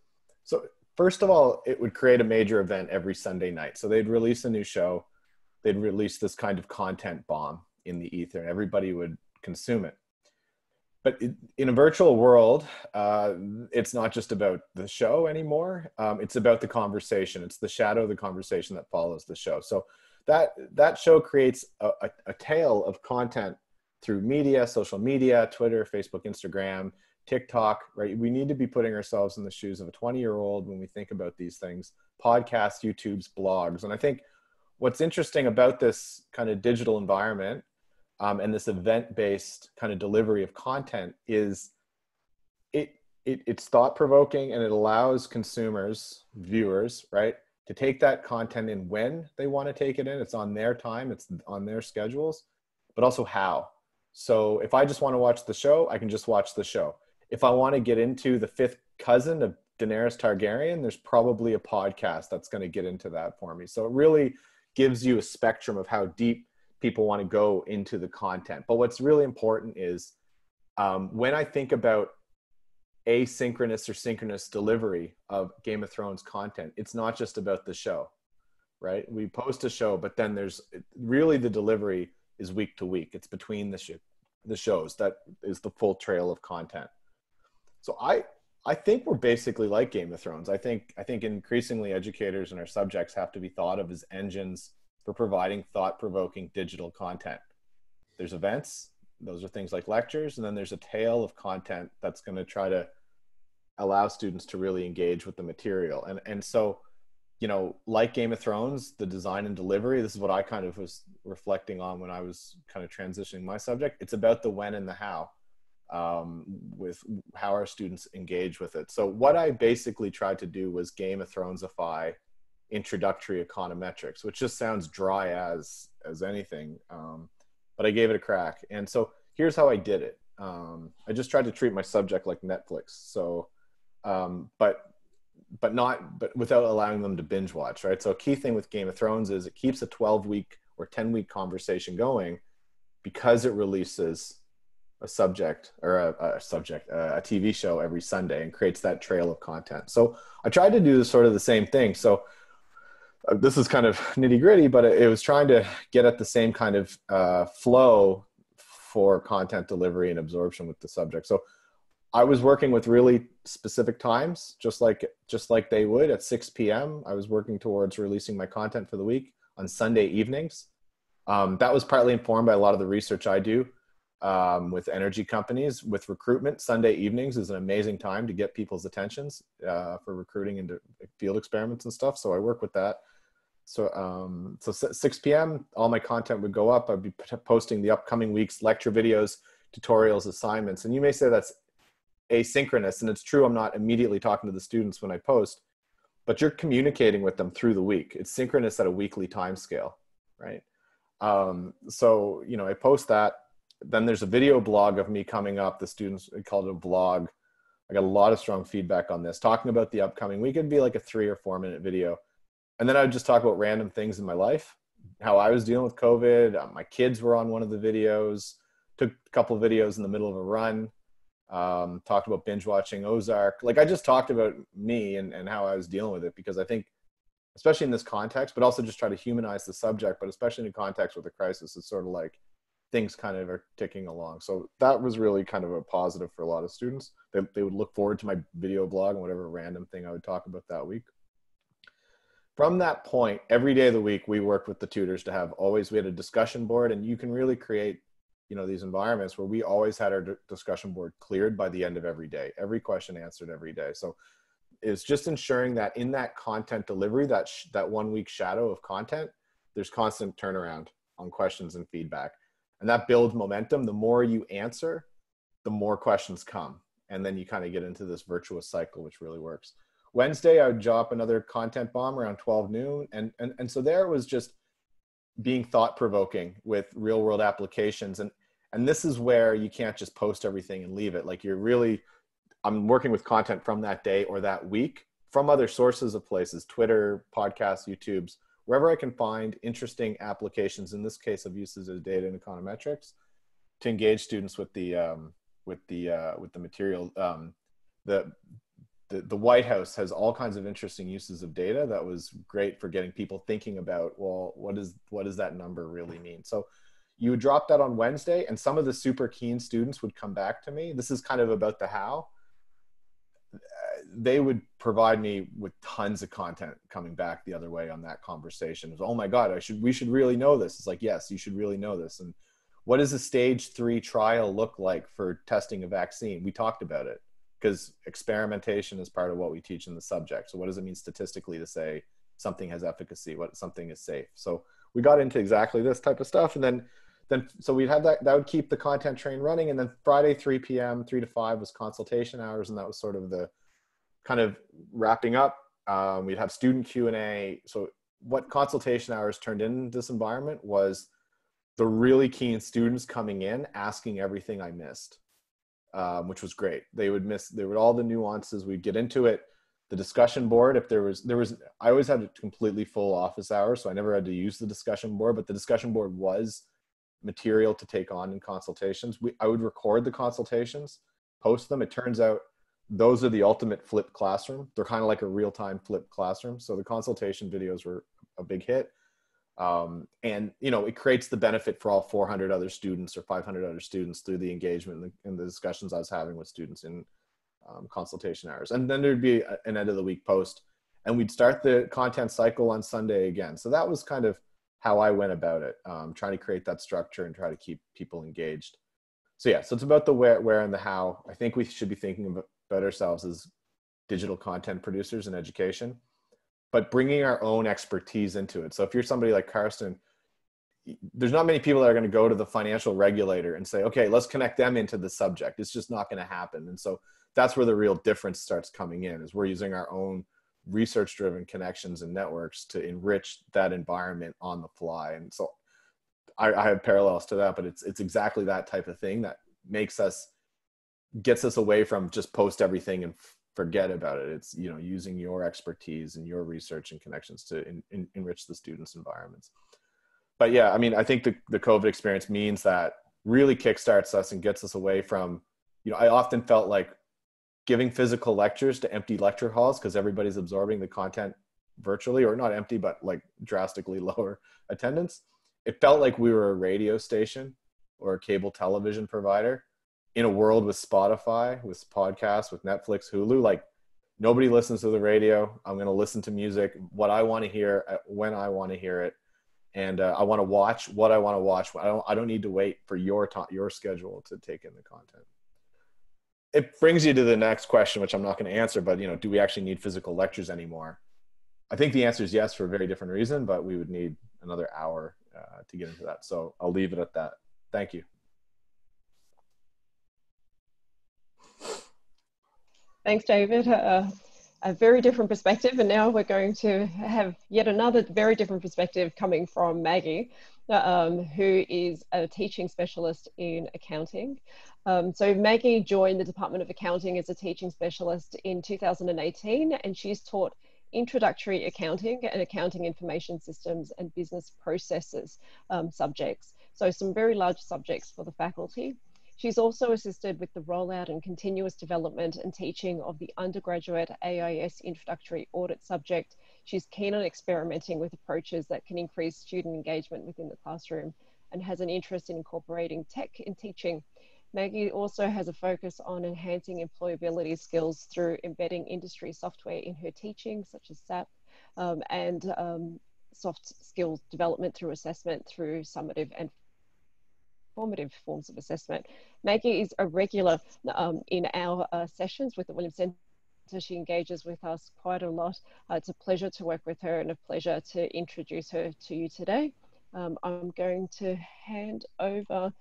[SPEAKER 5] So first of all, it would create a major event every Sunday night. So they'd release a new show, they'd release this kind of content bomb in the ether, and everybody would consume it. But in a virtual world, uh, it's not just about the show anymore. Um, it's about the conversation. It's the shadow of the conversation that follows the show. So that that show creates a, a, a tail of content through media, social media, Twitter, Facebook, Instagram, TikTok, right? We need to be putting ourselves in the shoes of a 20 year old when we think about these things podcasts, YouTube's, blogs. And I think what's interesting about this kind of digital environment um, and this event based kind of delivery of content is it, it it's thought provoking and it allows consumers, viewers, right, to take that content in when they want to take it in. It's on their time, it's on their schedules, but also how. So if I just want to watch the show, I can just watch the show if I want to get into the fifth cousin of Daenerys Targaryen, there's probably a podcast that's going to get into that for me. So it really gives you a spectrum of how deep people want to go into the content. But what's really important is um, when I think about asynchronous or synchronous delivery of Game of Thrones content, it's not just about the show, right? We post a show, but then there's really the delivery is week to week. It's between the sh- the shows that is the full trail of content. So I I think we're basically like Game of Thrones. I think I think increasingly educators and our subjects have to be thought of as engines for providing thought-provoking digital content. There's events, those are things like lectures, and then there's a tail of content that's going to try to allow students to really engage with the material. And and so, you know, like Game of Thrones, the design and delivery, this is what I kind of was reflecting on when I was kind of transitioning my subject. It's about the when and the how um, with how our students engage with it. So what I basically tried to do was Game of Thronesify introductory econometrics, which just sounds dry as as anything. Um, but I gave it a crack, and so here's how I did it. Um, I just tried to treat my subject like Netflix. So, um, but but not but without allowing them to binge watch, right? So a key thing with Game of Thrones is it keeps a 12 week or 10 week conversation going because it releases a subject or a, a subject, a, TV show every Sunday and creates that trail of content. So I tried to do the sort of the same thing. So uh, this is kind of nitty gritty, but it, it, was trying to get at the same kind of uh, flow for content delivery and absorption with the subject. So I was working with really specific times, just like just like they would at 6 p.m. I was working towards releasing my content for the week on Sunday evenings. Um, that was partly informed by a lot of the research I do um, with energy companies. With recruitment, Sunday evenings is an amazing time to get people's attentions uh, for recruiting into field experiments and stuff. So I work with that. So um, so 6 p.m. all my content would go up. I'd be posting the upcoming week's lecture videos, tutorials, assignments, and you may say that's asynchronous and it's true i'm not immediately talking to the students when i post but you're communicating with them through the week it's synchronous at a weekly time scale right um, so you know i post that then there's a video blog of me coming up. The students called it a blog i got a lot of strong feedback on this talking about the upcoming week. It'd be like a three or four minute video. And then i would just talk about random things in my life how i was dealing with covid uh, my kids were on one of the videos took a couple videos in the middle of a run um, talked about binge watching Ozark. Like I just talked about me and, and how I was dealing with it because I think, especially in this context, but also just try to humanize the subject, but especially in context with the crisis, it's sort of like things kind of are ticking along. So that was really kind of a positive for a lot of students. They, they would look forward to my video blog and whatever random thing I would talk about that week. From that point, every day of the week, we worked with the tutors to have always, we had a discussion board and you can really create you know these environments where we always had our discussion board cleared by the end of every day every question answered every day so it's just ensuring that in that content delivery that that one week shadow of content there's constant turnaround on questions and feedback and that builds momentum. The more you answer the more questions come. And then you kind of get into this virtuous cycle which really works. Wednesday i would drop another content bomb around 12 noon. And and, and so there was just being thought provoking with real world applications. And and this is where you can't just post everything and leave it. Like you're really i'm working with content from that day or that week from other sources of places twitter podcasts youtube's wherever i can find interesting applications in this case of uses of data and econometrics to engage students with the um, with the uh, with the material um, the, the the white house has all kinds of interesting uses of data that was great for getting people thinking about well what is what does that number really mean so you would drop that on Wednesday, and some of the super keen students would come back to me. This is kind of about the how. They would provide me with tons of content coming back the other way on that conversation. It was, oh my God, I should we should really know this. It's like, yes, you should really know this. And what does a stage three trial look like for testing a vaccine? We talked about it because experimentation is part of what we teach in the subject. So what does it mean statistically to say something has efficacy, what something is safe? So we got into exactly this type of stuff. And then then so we'd have that that would keep the content train running and then friday 3 p.m 3 to 5 was consultation hours and that was sort of the kind of wrapping up um, we'd have student q&a so what consultation hours turned in this environment was the really keen students coming in asking everything i missed um, which was great they would miss there were all the nuances we'd get into it the discussion board if there was there was i always had a completely full office hours so i never had to use the discussion board but the discussion board was material to take on in consultations. We, I would record the consultations, post them. It turns out those are the ultimate flip classroom. They're kind of like a real time flip classroom. So the consultation videos were a big hit. Um, and you know it creates the benefit for all 400 other students or 500 other students through the engagement and the, and the discussions I was having with students in um, consultation hours. And then there'd be a, an end of the week post, and we'd start the content cycle on Sunday again. So that was kind of how I went about it, um, trying to create that structure and try to keep people engaged. So yeah, so it's about the where, where, and the how. I think we should be thinking about, about ourselves as digital content producers in education, but bringing our own expertise into it. So if you're somebody like Carsten, there's not many people that are going to go to the financial regulator and say, okay, let's connect them into the subject. It's just not going to happen. And so that's where the real difference starts coming in is we're using our own research driven connections and networks to enrich that environment on the fly and so I, I, have parallels to that but it's it's exactly that type of thing that makes us gets us away from just post everything and forget about it. It's you know using your expertise and your research and connections to in, in, enrich the students environments. But yeah i mean i think the, the covid experience means that really kickstarts us and gets us away from you know i often felt like giving physical lectures to empty lecture halls because everybody's absorbing the content virtually or not empty but like drastically <laughs> lower attendance. It felt like we were a radio station or a cable television provider in a world with Spotify, with podcasts, with Netflix, Hulu, like nobody listens to the radio. I'm going to listen to music, what I want to hear, uh, when I want to hear it. And uh, I want to watch what I want to watch. I don't, I don't need to wait for your, ta- your schedule to take in the content. It brings you to the next question, which I'm not going to answer, but you know, do we actually need physical lectures anymore? I think the answer is yes for a very different reason, but we would need another hour uh, to get into that. So I'll leave it at that. Thank you.
[SPEAKER 3] Thanks, David. Uh, a very different perspective, and now we're going to have yet another very different perspective coming from Maggie, um, who is a teaching specialist in accounting. Um, so Maggie joined the Department of Accounting as a teaching specialist in 2018, and she's taught introductory accounting and accounting information systems and business processes um, subjects. So some very large subjects for the faculty. She's also assisted with the rollout and continuous development and teaching of the undergraduate AIS introductory audit subject. She's keen on experimenting with approaches that can increase student engagement within the classroom and has an interest in incorporating tech in teaching. Maggie also has a focus on enhancing employability skills through embedding industry software in her teaching, such as SAP, um, and um, soft skills development through assessment through summative and formative forms of assessment. Maggie is a regular um, in our uh, sessions with the Williams Centre. She engages with us quite a lot. Uh, it's a pleasure to work with her and a pleasure to introduce her to you today. Um, I'm going to hand over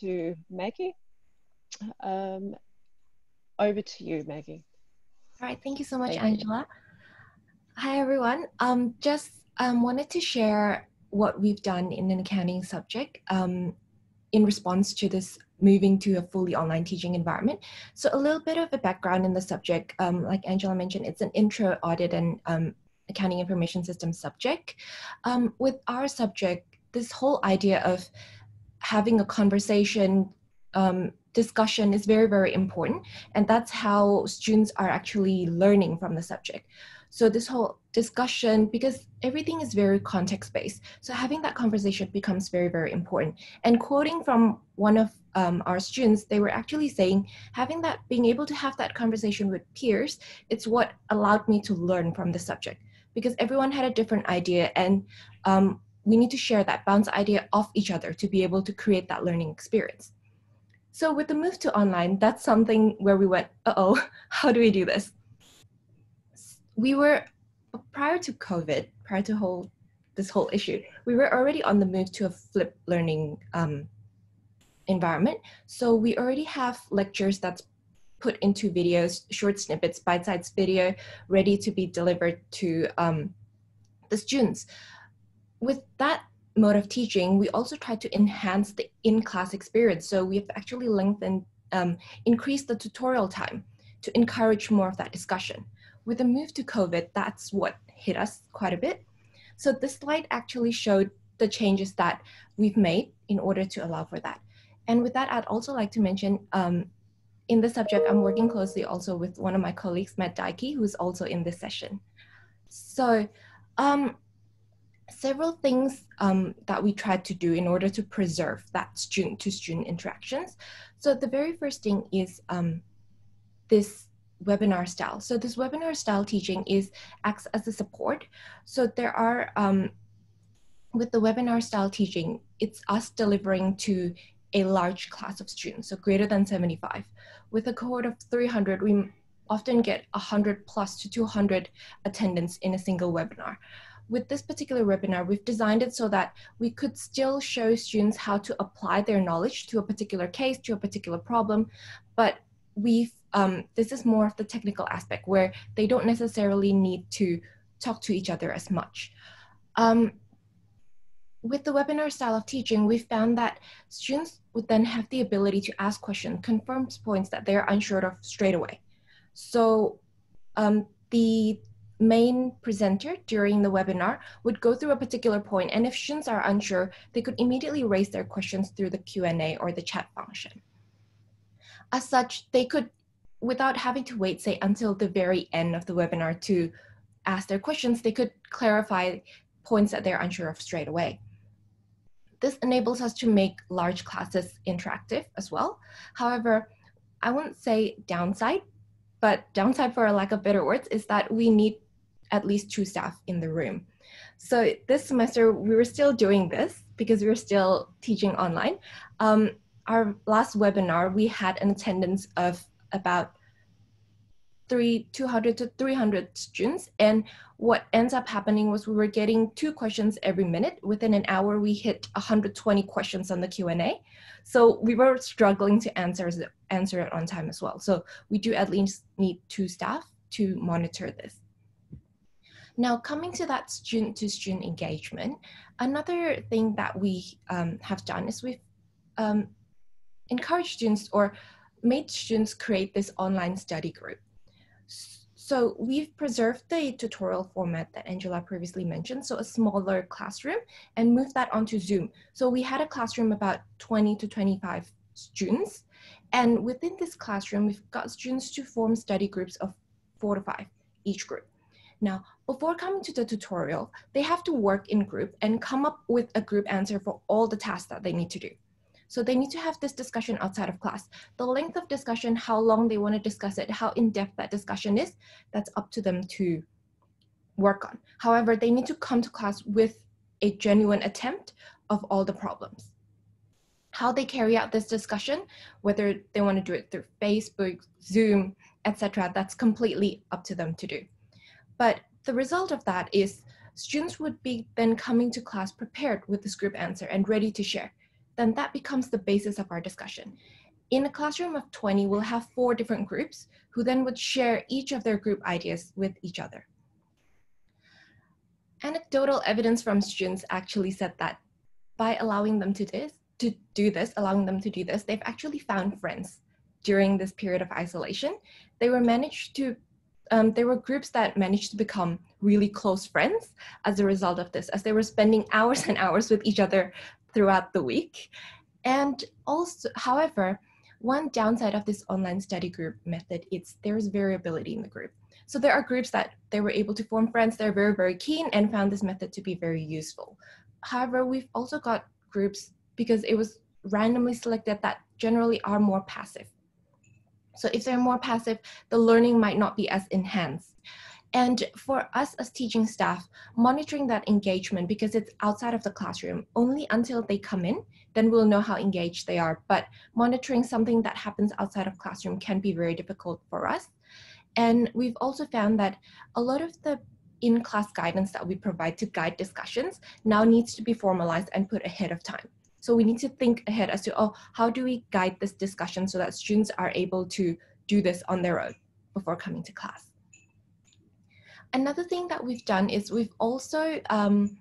[SPEAKER 3] to Maggie. Um, over to you, Maggie.
[SPEAKER 6] All right, thank you so much, Angela. Hi, everyone. Um, just um, wanted to share what we've done in an accounting subject. Um, in response to this moving to a fully online teaching environment. So a little bit of a background in the subject, um, like Angela mentioned, it's an intro audit and um, accounting information system subject. Um, with our subject, this whole idea of having a conversation um, discussion is very, very important. And that's how students are actually learning from the subject. So this whole discussion, because everything is very context based, so having that conversation becomes very, very important. And quoting from one of um, our students, they were actually saying having that, being able to have that conversation with peers, it's what allowed me to learn from the subject because everyone had a different idea and um, we need to share that bounce idea off each other to be able to create that learning experience. So with the move to online, that's something where we went, uh-oh, <laughs> how do we do this? We were prior to COVID, prior to whole this whole issue, we were already on the move to a flipped learning um, environment. So we already have lectures that's put into videos, short snippets, bite-sized video, ready to be delivered to um, the students. With that mode of teaching, we also try to enhance the in-class experience. So we've actually lengthened, um, increased the tutorial time to encourage more of that discussion with the move to COVID, that's what hit us quite a bit. So this slide actually showed the changes that we've made in order to allow for that. And with that, I'd also like to mention um, in the subject, I'm working closely also with one of my colleagues, Matt Dykey, who's also in this session. So um, several things um, that we tried to do in order to preserve that student to student interactions. So the very first thing is um, this webinar style. So this webinar style teaching is acts as a support. So there are, um, with the webinar style teaching, it's us delivering to a large class of students, so greater than 75. With a cohort of 300, we often get 100 plus to 200 attendance in a single webinar. With this particular webinar, we've designed it so that we could still show students how to apply their knowledge to a particular case, to a particular problem, but we've um, this is more of the technical aspect where they don't necessarily need to talk to each other as much. Um, with the webinar style of teaching, we found that students would then have the ability to ask questions, confirm points that they're unsure of straight away. So um, the main presenter during the webinar would go through a particular point, and if students are unsure, they could immediately raise their questions through the Q&A or the chat function. As such, they could without having to wait, say, until the very end of the webinar to ask their questions, they could clarify points that they're unsure of straight away. this enables us to make large classes interactive as well. However, I wouldn't say downside, but downside for a lack of better words is that we need at least two staff in the room. So this semester we were still doing this because we were still teaching online. Um, our last webinar, we had an attendance of about three, 200 to 300 students. And what ends up happening was we were getting two questions every minute. Within an hour, we hit 120 questions on the Q&A. So we were struggling to answer, answer it on time as well. So we do at least need two staff to monitor this. Now, coming to that student to student engagement, another thing that we um, have done is we've um, encouraged students or made students create this online study group. So we've preserved the tutorial format that Angela previously mentioned, so a smaller classroom, and moved that onto Zoom. So we had a classroom about 20 to 25 students, and within this classroom, we've got students to form study groups of four to five each group. Now, before coming to the tutorial, they have to work in group and come up with a group answer for all the tasks that they need to do. So they need to have this discussion outside of class. The length of discussion, how long they want to discuss it, how in-depth that discussion is, that's up to them to work on. However, they need to come to class with a genuine attempt of all the problems. How they carry out this discussion, whether they want to do it through Facebook, Zoom, etc., that's completely up to them to do. But the result of that is students would be then coming to class prepared with this group answer and ready to share. Then that becomes the basis of our discussion. In a classroom of 20, we'll have four different groups who then would share each of their group ideas with each other. Anecdotal evidence from students actually said that by allowing them to this, to do this, allowing them to do this, they've actually found friends during this period of isolation. They were managed to um, there were groups that managed to become really close friends as a result of this, as they were spending <laughs> hours and hours with each other throughout the week. And also, however, one downside of this online study group method is there's variability in the group. So there are groups that they were able to form friends, they're very, very keen and found this method to be very useful. However, we've also got groups because it was randomly selected that generally are more passive. So if they're more passive, the learning might not be as enhanced. And for us as teaching staff, monitoring that engagement because it's outside of the classroom, only until they come in, then we'll know how engaged they are. But monitoring something that happens outside of classroom can be very difficult for us. And we've also found that a lot of the in-class guidance that we provide to guide discussions now needs to be formalized and put ahead of time. So we need to think ahead as to, oh, how do we guide this discussion so that students are able to do this on their own before coming to class. Another thing that we've done is we've also um,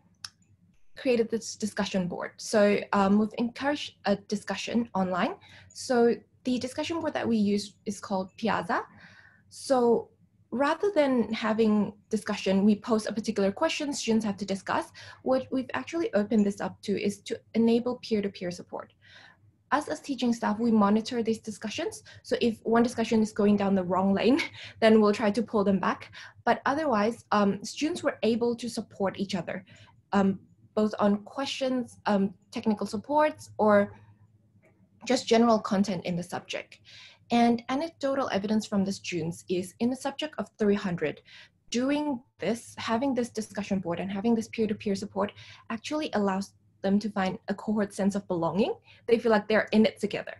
[SPEAKER 6] created this discussion board. So um, we've encouraged a discussion online. So the discussion board that we use is called Piazza. So rather than having discussion, we post a particular question students have to discuss. What we've actually opened this up to is to enable peer-to-peer -peer support. Us as teaching staff, we monitor these discussions. So if one discussion is going down the wrong lane, <laughs> then we'll try to pull them back. But otherwise, um, students were able to support each other, um, both on questions, um, technical supports, or just general content in the subject. And anecdotal evidence from the students is in a subject of 300, doing this, having this discussion board and having this peer-to-peer -peer support actually allows them to find a cohort sense of belonging. They feel like they're in it together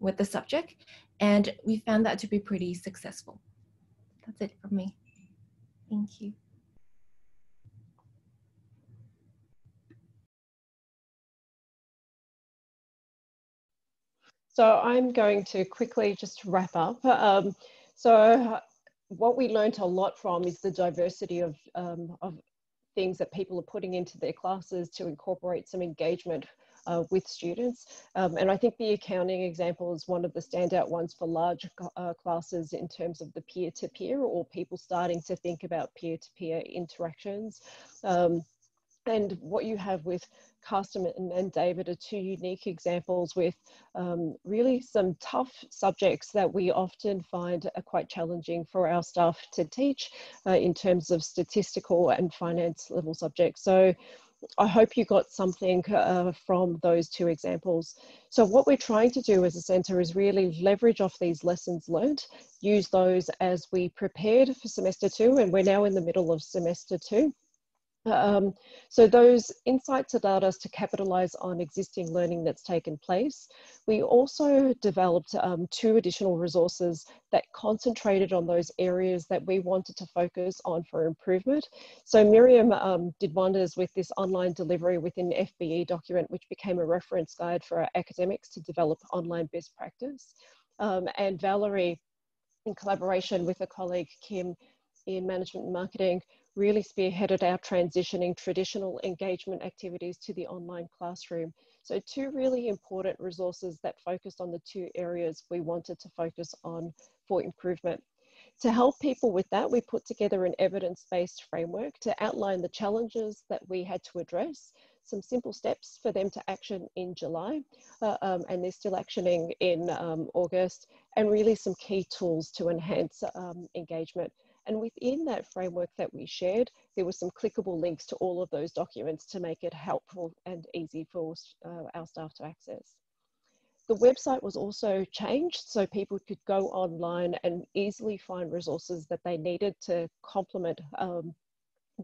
[SPEAKER 6] with the subject. And we found that to be pretty successful. That's it for me. Thank you.
[SPEAKER 3] So I'm going to quickly just wrap up. Um, so what we learned a lot from is the diversity of, um, of things that people are putting into their classes to incorporate some engagement uh, with students. Um, and I think the accounting example is one of the standout ones for large uh, classes in terms of the peer-to-peer -peer or people starting to think about peer-to-peer -peer interactions. Um, and what you have with Carsten and, and David are two unique examples with um, really some tough subjects that we often find are quite challenging for our staff to teach uh, in terms of statistical and finance level subjects. So I hope you got something uh, from those two examples. So what we're trying to do as a centre is really leverage off these lessons learned, use those as we prepared for semester two, and we're now in the middle of semester two. Um, so those insights allowed us to capitalize on existing learning that's taken place. We also developed um, two additional resources that concentrated on those areas that we wanted to focus on for improvement. So Miriam um, did wonders with this online delivery within FBE document, which became a reference guide for our academics to develop online best practice. Um, and Valerie, in collaboration with a colleague, Kim, in management and marketing, really spearheaded our transitioning traditional engagement activities to the online classroom. So two really important resources that focused on the two areas we wanted to focus on for improvement. To help people with that, we put together an evidence-based framework to outline the challenges that we had to address, some simple steps for them to action in July, uh, um, and they're still actioning in um, August, and really some key tools to enhance um, engagement. And within that framework that we shared, there were some clickable links to all of those documents to make it helpful and easy for uh, our staff to access. The website was also changed so people could go online and easily find resources that they needed to complement um,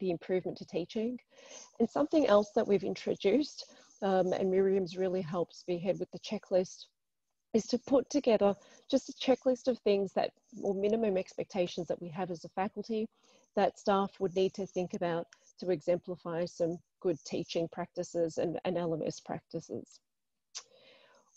[SPEAKER 3] the improvement to teaching. And something else that we've introduced, um, and Miriam's really helped spearhead with the checklist, is to put together just a checklist of things that, or minimum expectations that we have as a faculty that staff would need to think about to exemplify some good teaching practices and, and LMS practices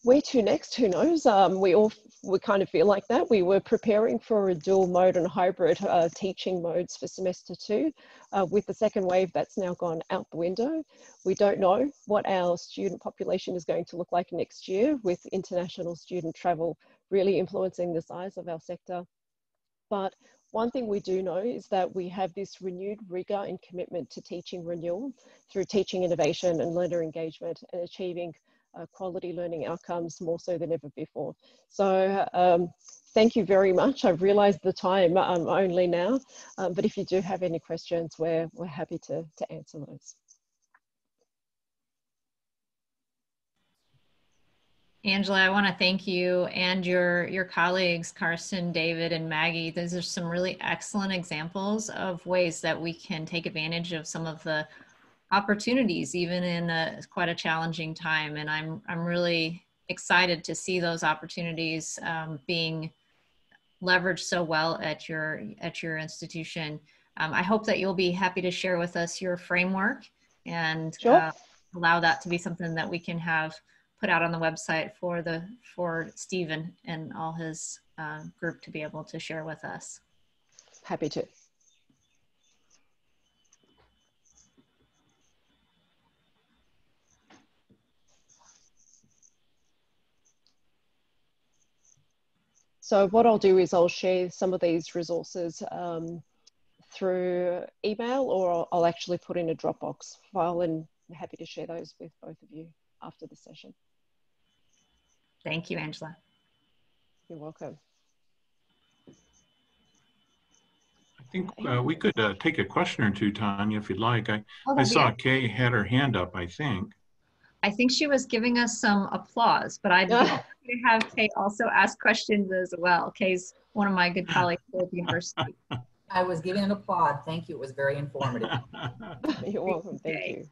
[SPEAKER 3] where to next? Who knows? Um, we all we kind of feel like that. We were preparing for a dual mode and hybrid uh, teaching modes for semester two. Uh, with the second wave, that's now gone out the window. We don't know what our student population is going to look like next year with international student travel really influencing the size of our sector. But one thing we do know is that we have this renewed rigor and commitment to teaching renewal through teaching innovation and learner engagement and achieving uh, quality learning outcomes more so than ever before. So um, thank you very much. I've realized the time um, only now, um, but if you do have any questions, we're, we're happy to, to answer those.
[SPEAKER 2] Angela, I want to thank you and your your colleagues, Carsten, David, and Maggie. Those are some really excellent examples of ways that we can take advantage of some of the opportunities even in a, quite a challenging time. And i'm i'm really excited to see those opportunities um, being leveraged so well at your at your institution. Um, i hope that you'll be happy to share with us your framework and sure. uh, allow that to be something that we can have put out on the website for the for stephen and all his uh, group to be able to share with us.
[SPEAKER 3] Happy to So what I'll do is I'll share some of these resources um, through email or I'll, I'll, actually put in a Dropbox file and I'm happy to share those with both of you after the session.
[SPEAKER 2] Thank you, Angela.
[SPEAKER 3] You're welcome.
[SPEAKER 1] I think uh, we could uh, take a question or two, Tawnya, if you'd like. I, oh, I saw Kay had her hand up, I think.
[SPEAKER 2] I think she was giving us some applause, but I'd love to have Kay also ask questions as well. Kay's one of my good <laughs> colleagues at the university.
[SPEAKER 7] I was giving an applaud. Thank you. It was very informative. <laughs>
[SPEAKER 3] You're welcome. Thank you.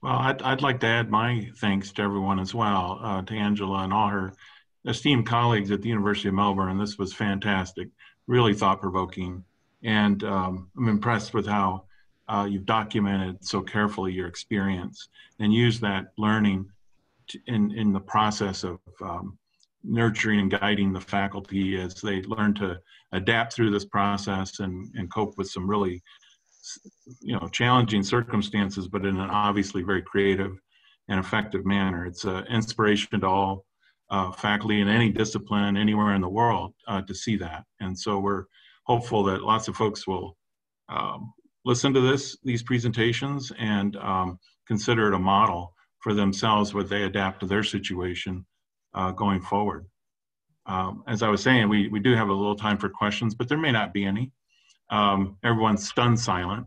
[SPEAKER 1] Well, I'd, I'd like to add my thanks to everyone as well, uh, to Angela and all her esteemed colleagues at the University of Melbourne. This was fantastic, really thought provoking. And um, I'm impressed with how uh, you've documented so carefully your experience and use that learning to, in, in the process of um, nurturing and guiding the faculty as they learn to adapt through this process and, and cope with some really you know challenging circumstances but in an obviously very creative and effective manner. It's an inspiration to all uh, faculty in any discipline anywhere in the world uh, to see that. And so we're hopeful that lots of folks will um, listen to this these presentations and um, consider it a model for themselves where they adapt to their situation uh, going forward. um, as I was saying, we, we do have a little time for questions, but there may not be any. Um, everyone's stunned silent,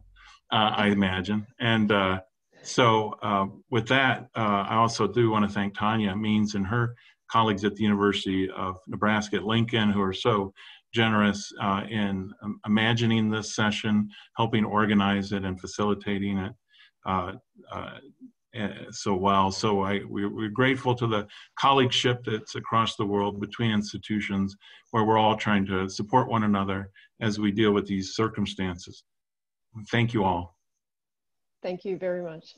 [SPEAKER 1] uh, I imagine. And uh, so uh, with that, uh, I also do want to thank Tawnya Means and her colleagues at the University of Nebraska at Lincoln who are so generous uh, in um, imagining this session, helping organize it and facilitating it uh, uh, eh, so well. So I, we're, we're, grateful to the colleagueship that's across the world between institutions where we're all trying to support one another as we deal with these circumstances. Thank you all.
[SPEAKER 3] Thank you very much.